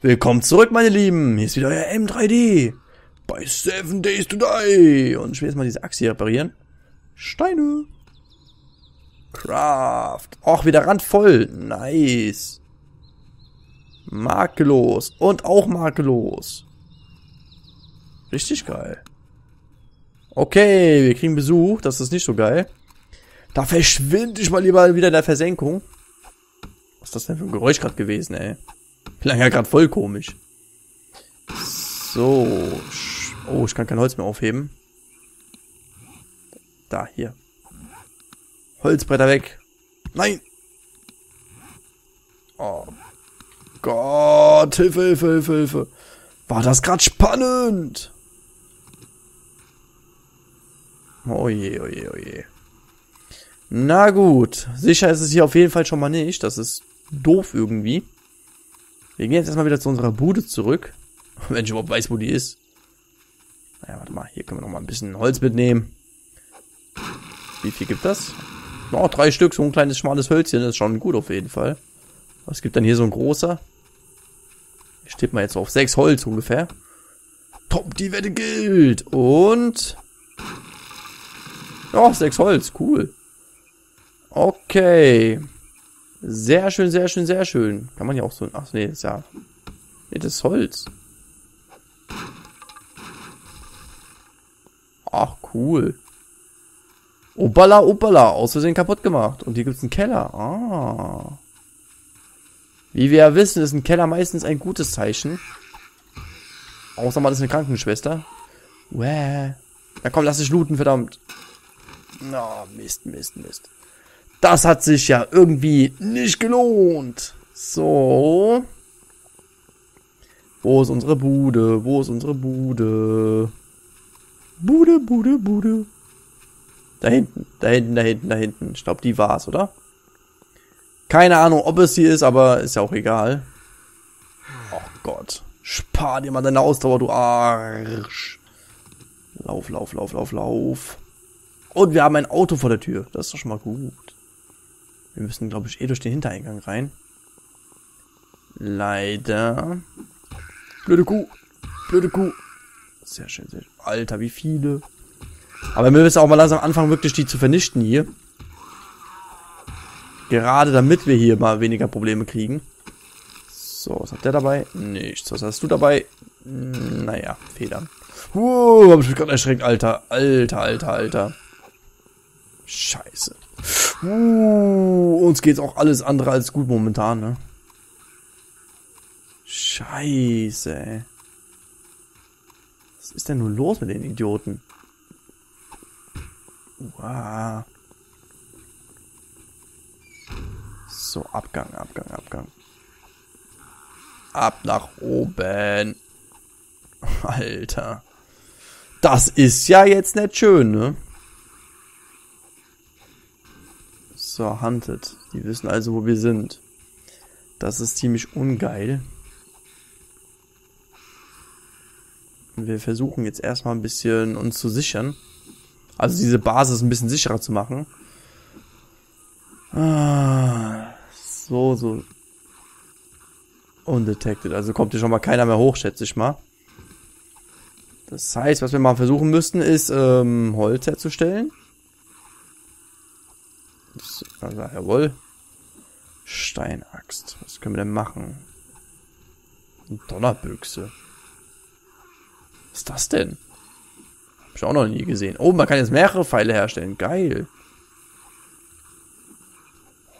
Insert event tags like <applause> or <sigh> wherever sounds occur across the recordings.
Willkommen zurück, meine Lieben. Hier ist wieder euer M3D. Bei Seven Days to Die. Und ich will jetzt mal diese Achse hier reparieren. Steine. Craft. Och, wieder randvoll. Nice. Makellos. Und auch makellos. Richtig geil. Okay, wir kriegen Besuch. Das ist nicht so geil. Da verschwinde ich mal lieber wieder in der Versenkung. Was ist das denn für ein Geräusch gerade gewesen, ey? Klang ja gerade voll komisch. So. Oh, ich kann kein Holz mehr aufheben. Da, hier. Holzbretter weg. Nein! Oh Gott, Hilfe, Hilfe, Hilfe, Hilfe. War das gerade spannend? Oh je, oh je, oh je. Na gut. Sicher ist es hier auf jeden Fall schon mal nicht. Das ist doof irgendwie. Wir gehen jetzt erstmal wieder zu unserer Bude zurück. <laughs> Wenn ich überhaupt weiß, wo die ist. Naja, warte mal. Hier können wir noch mal ein bisschen Holz mitnehmen. Wie viel gibt das? Oh, drei Stück. So ein kleines, schmales Hölzchen. Das ist schon gut auf jeden Fall. Was gibt dann hier so ein großer? Hier steht mal jetzt auf sechs Holz ungefähr. Top, die Wette gilt. Und... Oh, sechs Holz. Cool. Okay. Sehr schön, sehr schön, sehr schön. Kann man ja auch so... Ach nee, ist ja... Nee, das ist Holz. Ach, cool. Opala, opala. Aus Versehen kaputt gemacht. Und hier gibt's einen Keller. Ah. Wie wir ja wissen, ist ein Keller meistens ein gutes Zeichen. Außer mal ist eine Krankenschwester. Wäh. Na komm, lass dich looten, verdammt. Na, oh, Mist, Mist, Mist. Das hat sich ja irgendwie nicht gelohnt. So. Wo ist unsere Bude? Wo ist unsere Bude? Bude, Bude, Bude. Da hinten, da hinten, da hinten, da hinten. Ich glaube, die war's, oder? Keine Ahnung, ob es sie ist, aber ist ja auch egal. Oh Gott. Spar dir mal deine Ausdauer, du Arsch. Lauf, lauf, lauf, lauf, lauf. Und wir haben ein Auto vor der Tür. Das ist doch schon mal gut. Wir müssen, glaube ich, eh durch den Hintereingang rein. Leider. Blöde Kuh. Blöde Kuh. Sehr schön, sehr schön. Alter, wie viele. Aber wir müssen auch mal langsam anfangen, wirklich die zu vernichten hier. Gerade damit wir hier mal weniger Probleme kriegen. So, was hat der dabei? Nichts. Was hast du dabei? Naja, Federn. Uh, hab ich mich gerade erschreckt, Alter. Alter, Alter, Alter. Scheiße. Uh, uns geht's auch alles andere als gut momentan, ne? Scheiße, ey. Was ist denn nun los mit den Idioten? Wow. So, Abgang, Abgang, Abgang. Ab nach oben. Alter. Das ist ja jetzt nicht schön, ne? So, Hunted. Die wissen also, wo wir sind. Das ist ziemlich ungeil. Wir versuchen jetzt erstmal ein bisschen uns zu sichern. Also diese Basis ein bisschen sicherer zu machen. Ah, so, so. Undetected. Also kommt hier schon mal keiner mehr hoch, schätze ich mal. Das heißt, was wir mal versuchen müssten, ist ähm, Holz herzustellen. Also, jawohl. Steinaxt. Was können wir denn machen? Donnerbüchse. Was ist das denn? Hab ich auch noch nie gesehen. Oh, man kann jetzt mehrere Pfeile herstellen. Geil.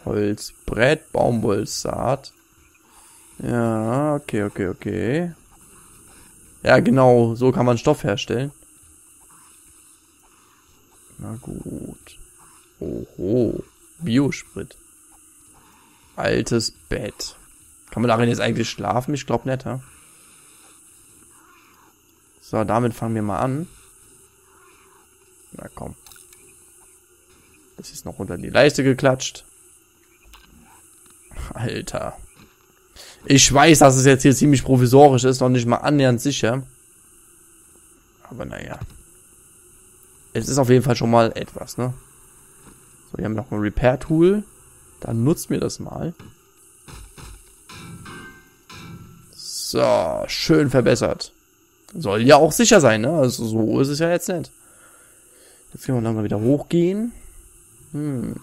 Holzbrett, Baumwollsaat. Ja, okay, okay, okay. Ja, genau, so kann man Stoff herstellen. Na gut. Oho. Biosprit. Altes Bett. Kann man darin jetzt eigentlich schlafen? Ich glaube nicht, ha? So, damit fangen wir mal an. Na komm. Das ist noch unter die Leiste geklatscht. Alter. Ich weiß, dass es jetzt hier ziemlich provisorisch ist, noch nicht mal annähernd sicher. Aber naja. Es ist auf jeden Fall schon mal etwas, ne? So, wir haben noch ein Repair-Tool. Dann nutzt mir das mal. So, schön verbessert. Soll ja auch sicher sein, ne? Also so ist es ja jetzt nicht. Jetzt können wir dann mal wieder hochgehen. Hm.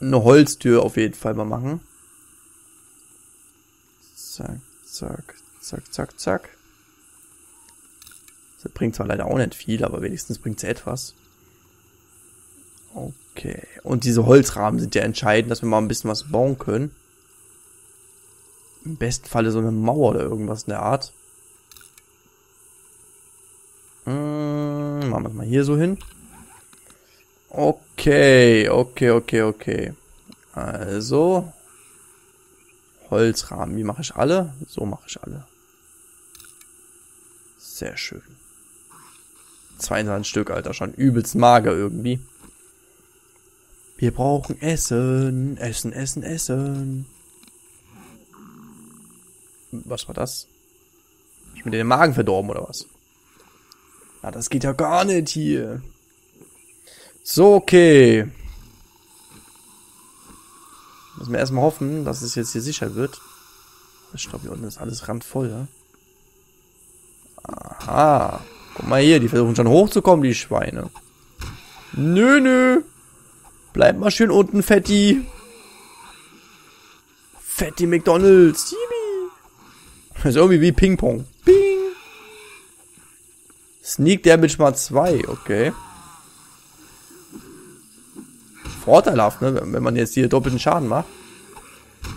Eine Holztür auf jeden Fall mal machen. Zack, zack, zack, zack, zack. Das bringt zwar leider auch nicht viel, aber wenigstens bringt es etwas. Okay. Und diese Holzrahmen sind ja entscheidend, dass wir mal ein bisschen was bauen können. Im besten Falle so eine Mauer oder irgendwas in der Art. Hm, machen wir es mal hier so hin. Okay, okay, okay, okay. Also. Holzrahmen. Wie mache ich alle? So mache ich alle. Sehr schön. 22 Stück, Alter. Schon übelst mager irgendwie. Wir brauchen Essen. Essen, Essen, Essen. Was war das? Ich mir den Magen verdorben oder was? Ja, das geht ja gar nicht hier. So, okay. Müssen wir erstmal hoffen, dass es jetzt hier sicher wird. Ich glaube, hier unten ist alles randvoll, ja? Aha. Guck mal hier, die versuchen schon hochzukommen, die Schweine. Nö, nö. Bleib mal schön unten, Fetti. Fetti McDonalds. Yippie. Das ist irgendwie wie Ping-Pong. Ping. Sneak Damage mal 2, okay. Vorteilhaft, ne? Wenn man jetzt hier doppelten Schaden macht.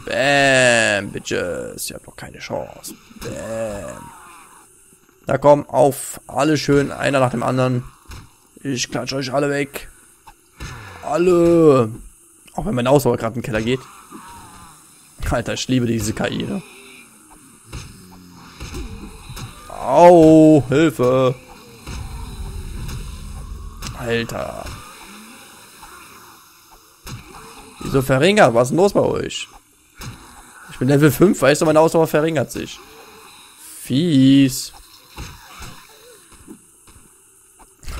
Bam, Bitches. Ihr habt doch keine Chance. Bam. Na komm, auf. Alle schön, einer nach dem anderen. Ich klatsche euch alle weg. Alle. Auch wenn mein Ausdauer gerade in den Keller geht. Alter, ich liebe diese KI, ne? Au, Hilfe. Alter. Wieso verringert? Was ist denn los bei euch? Ich bin Level 5, weißt du, meine Ausdauer verringert sich. Fies.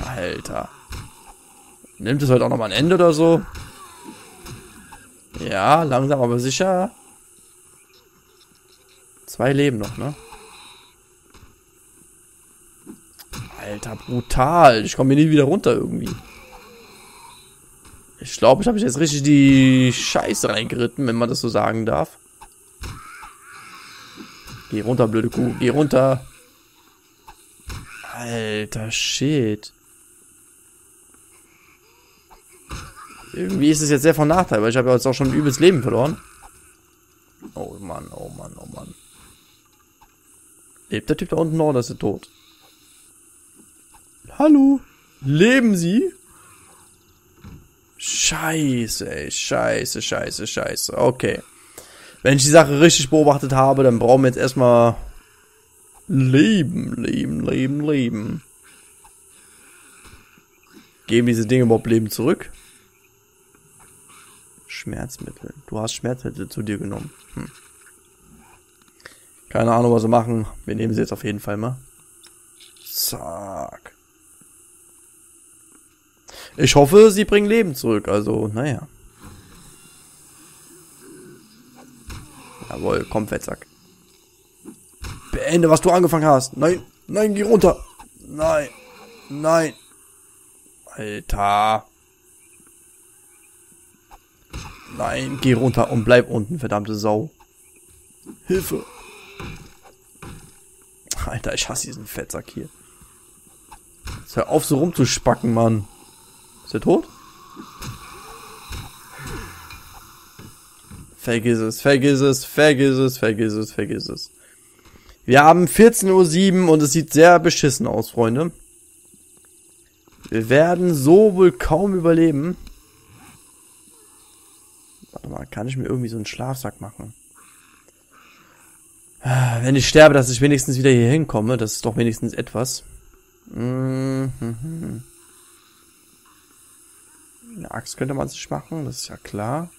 Alter. Nimmt es heute auch noch mal ein Ende oder so? Ja, langsam aber sicher. Zwei Leben noch, ne? Alter, brutal. Ich komme hier nie wieder runter irgendwie. Ich glaube, ich habe jetzt richtig die Scheiße reingeritten, wenn man das so sagen darf. Geh runter, blöde Kuh. Geh runter. Alter, shit. Irgendwie ist es jetzt sehr von Nachteil, weil ich habe ja jetzt auch schon übelst Leben verloren. Oh Mann, oh Mann, oh Mann. Lebt der Typ da unten noch oder ist er tot? Hallo? Leben Sie? Scheiße, ey. Scheiße, scheiße, scheiße. Okay. Wenn ich die Sache richtig beobachtet habe, dann brauchen wir jetzt erstmal Leben, Leben, Leben, Leben. Geben diese Dinge überhaupt Leben zurück? Schmerzmittel. Du hast Schmerzmittel zu dir genommen. Hm. Keine Ahnung, was sie machen. Wir nehmen sie jetzt auf jeden Fall mal. Zack. Ich hoffe, sie bringen Leben zurück. Also, naja. Jawohl, komm, Fettsack. Beende, was du angefangen hast. Nein, nein, geh runter. Nein, nein. Alter. Nein, geh runter und bleib unten, verdammte Sau. Hilfe. Alter, ich hasse diesen Fettsack hier. Jetzt hör auf, so rumzuspacken, Mann. Ist er tot? Vergiss es, vergiss es, vergiss es, vergiss es, vergiss es. Wir haben 14.07 Uhr und es sieht sehr beschissen aus, Freunde. Wir werden so wohl kaum überleben. Warte mal, kann ich mir irgendwie so einen Schlafsack machen? Wenn ich sterbe, dass ich wenigstens wieder hier hinkomme, das ist doch wenigstens etwas. Mhm. Eine Axt könnte man sich machen, das ist ja klar.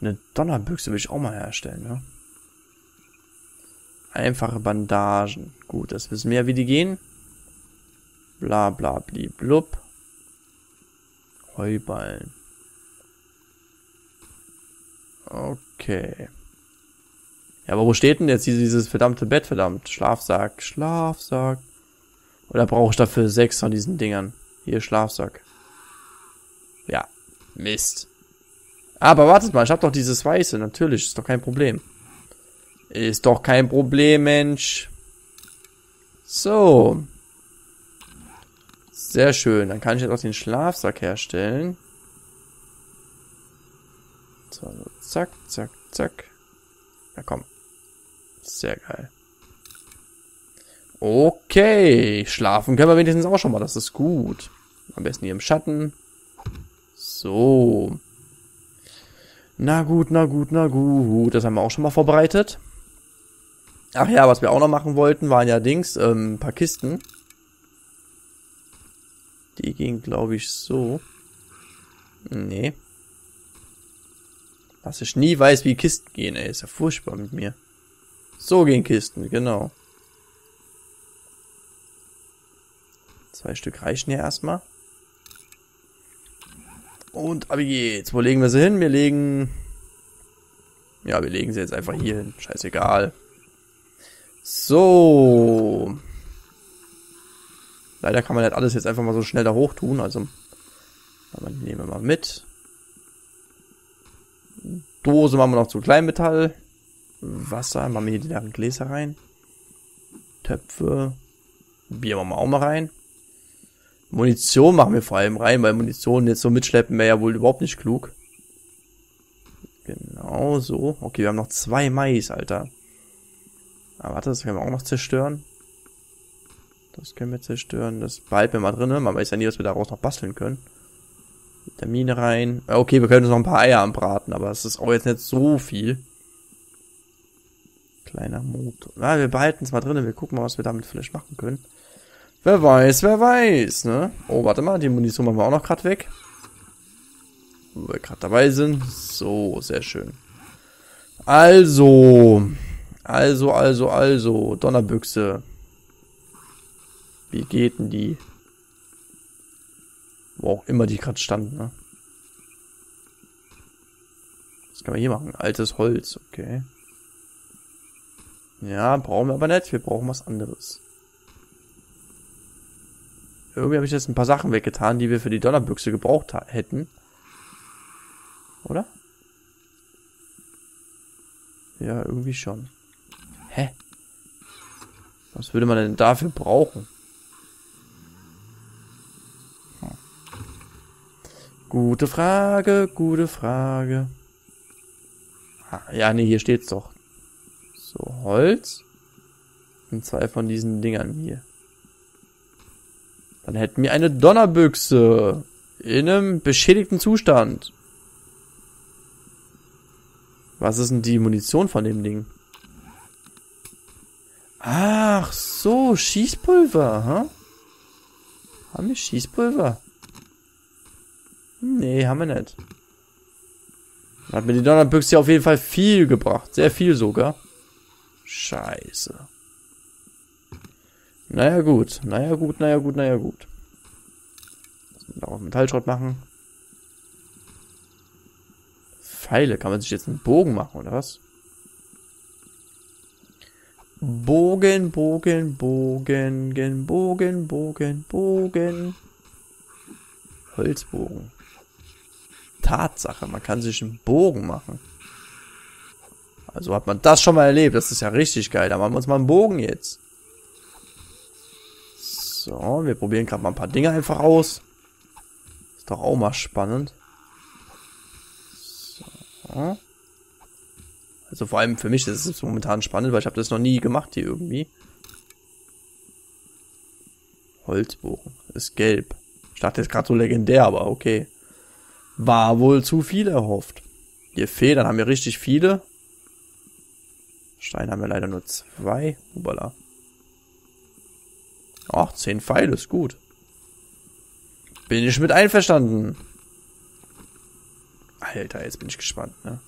Eine Donnerbüchse will ich auch mal herstellen, ne? Einfache Bandagen. Gut, das wissen wir ja, wie die gehen. Bla bla blub. Ja, aber wo steht denn jetzt dieses verdammte Bett, verdammt? Schlafsack, Schlafsack. Oder brauche ich dafür sechs von diesen Dingern? Hier, Schlafsack. Ja, Mist. Aber wartet mal, ich hab doch dieses Weiße, natürlich, ist doch kein Problem. Ist doch kein Problem, Mensch. So. Sehr schön, dann kann ich jetzt auch den Schlafsack herstellen. So, zack, zack, zack. Ja, komm. Sehr geil. Okay, schlafen können wir wenigstens auch schon mal, das ist gut. Am besten hier im Schatten. So. Na gut, na gut, na gut. Das haben wir auch schon mal vorbereitet. Ach ja, was wir auch noch machen wollten, waren ja Dings, ähm, ein paar Kisten. Die gingen, glaube ich, so. Nee. Was ich nie weiß, wie Kisten gehen, ey. Ist ja furchtbar mit mir. So gehen Kisten, genau. Zwei Stück reichen ja erstmal. Und ab geht's. Wo legen wir sie hin? Wir legen... Ja, wir legen sie jetzt einfach hier hin. Scheißegal. So. Leider kann man nicht alles jetzt einfach mal so schnell da hoch tun. Also, aber nehmen wir mal mit. Dose machen wir noch zu Kleinmetall. Wasser, machen wir hier die leeren Gläser rein. Töpfe. Bier machen wir auch mal rein. Munition machen wir vor allem rein, weil Munition jetzt so mitschleppen wäre ja wohl überhaupt nicht klug. Genau so. Okay, wir haben noch zwei Mais, Alter. Ah, warte, das können wir auch noch zerstören. Das können wir zerstören. Das behalten wir mal drin. Man weiß ja nie, was wir daraus noch basteln können. Vitamine rein. Okay, wir können uns noch ein paar Eier anbraten, aber es ist auch jetzt nicht so viel. Kleiner Motor. Ja, wir behalten es mal drin. Wir gucken mal, was wir damit vielleicht machen können. Wer weiß, wer weiß, ne? Oh, warte mal, die Munition machen wir auch noch gerade weg. Wo wir gerade dabei sind. So, sehr schön. Also. Also, also, also. Donnerbüchse. Wie geht denn die? Wo auch immer die gerade stand, ne? Was kann man hier machen? Altes Holz, okay. Ja, brauchen wir aber nicht. Wir brauchen was anderes. Irgendwie habe ich jetzt ein paar Sachen weggetan, die wir für die Donnerbüchse gebraucht hätten. Oder? Ja, irgendwie schon. Hä? Was würde man denn dafür brauchen? Gute Frage, gute Frage. Ah, ja, nee, hier steht's doch. So, Holz. Und zwei von diesen Dingern hier. Dann hätten wir eine Donnerbüchse in einem beschädigten Zustand. Was ist denn die Munition von dem Ding? Ach so, Schießpulver, hä? Haben wir Schießpulver? Nee, haben wir nicht. Hat mir die Donnerbüchse auf jeden Fall viel gebracht. Sehr viel sogar. Scheiße. Naja gut, naja gut, naja gut, naja gut. Darauf Metallschrott machen. Pfeile, kann man sich jetzt einen Bogen machen, oder was? Bogen, Bogen, Bogen, Bogen, Bogen, Bogen, Bogen. Holzbogen. Tatsache, man kann sich einen Bogen machen. Also hat man das schon mal erlebt, das ist ja richtig geil. Da machen wir uns mal einen Bogen jetzt. So, wir probieren gerade mal ein paar Dinge einfach aus. Ist doch auch mal spannend. So. Also vor allem für mich ist es momentan spannend, weil ich habe das noch nie gemacht hier irgendwie. Holzbogen. Ist gelb. Ich dachte jetzt gerade so legendär, aber okay. War wohl zu viel erhofft. Hier Federn haben wir richtig viele. Steine haben wir leider nur zwei. Hubala. Ach, zehn Pfeile ist gut. Bin ich mit einverstanden. Alter, jetzt bin ich gespannt, ne?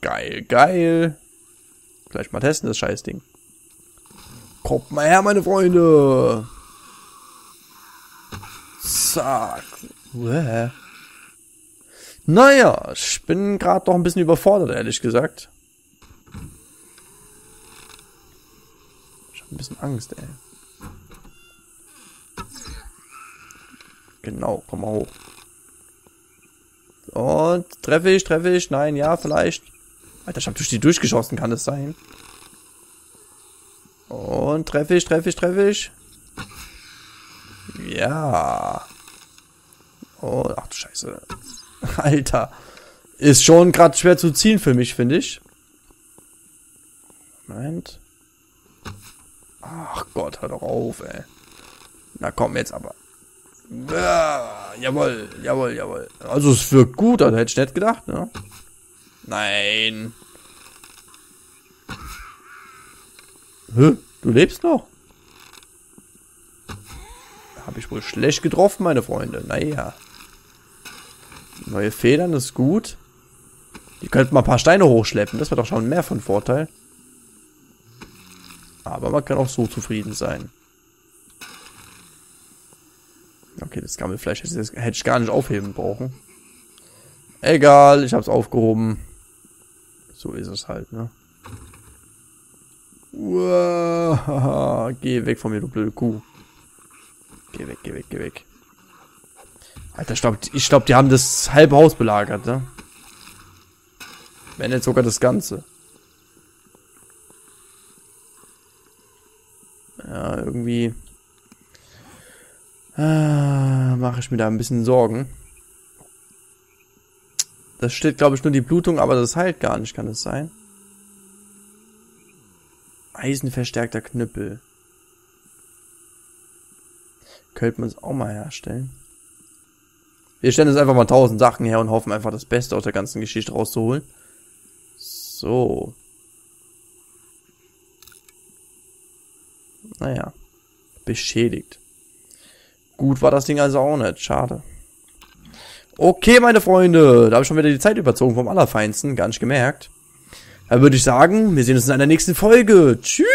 Geil, geil. Gleich mal testen, das Scheißding. Kommt mal her, meine Freunde. Zack. Uäh. Naja, ich bin gerade doch ein bisschen überfordert, ehrlich gesagt. Ich habe ein bisschen Angst, ey. Genau, komm mal hoch. Und treffe ich, treffe ich, nein, ja, vielleicht. Alter, ich hab durch die durchgeschossen, kann es sein? Und treffe ich, treffe ich, treffe ich. Ja. Oh, ach du Scheiße. <laughs> Alter. Ist schon gerade schwer zu ziehen für mich, finde ich. Moment. Ach Gott, hör doch auf, ey. Na komm jetzt aber. Ja, jawohl, jawohl, jawohl. Also es wirkt gut, also hätte ich nicht gedacht, ne? Nein. Hä? Du lebst noch? Habe ich wohl schlecht getroffen, meine Freunde. Naja. Neue Federn ist gut. Die könnten mal ein paar Steine hochschleppen. Das wäre doch schon mehr von Vorteil. Aber man kann auch so zufrieden sein. Okay, das Gammelfleisch hätte ich gar nicht aufheben brauchen. Egal, ich hab's aufgehoben. So ist es halt, ne? Uah, <laughs> geh weg von mir, du blöde Kuh. Geh weg, geh weg. Alter, ich glaube, die haben das halbe Haus belagert, ne? Wenn nicht sogar das Ganze. Ja, irgendwie äh, mache ich mir da ein bisschen Sorgen. Das steht, glaube ich, nur die Blutung, aber das heilt gar nicht, kann es sein? Eisenverstärkter Knüppel. Könnte man es auch mal herstellen. Wir stellen jetzt einfach mal tausend Sachen her und hoffen einfach das Beste aus der ganzen Geschichte rauszuholen. So. Naja. Beschädigt. Gut war das Ding also auch nicht. Schade. Okay, meine Freunde. Da habe ich schon wieder die Zeit überzogen vom Allerfeinsten. Gar nicht gemerkt. Da würde ich sagen, wir sehen uns in einer nächsten Folge. Tschüss.